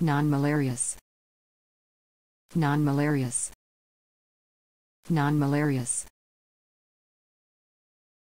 Non-malarious. Non-malarious. Non-malarious.